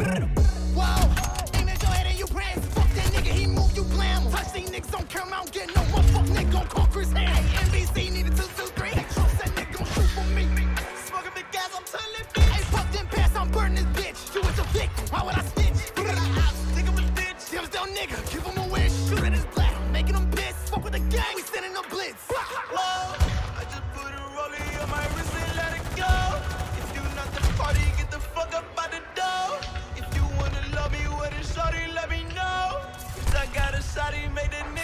Pero... made it.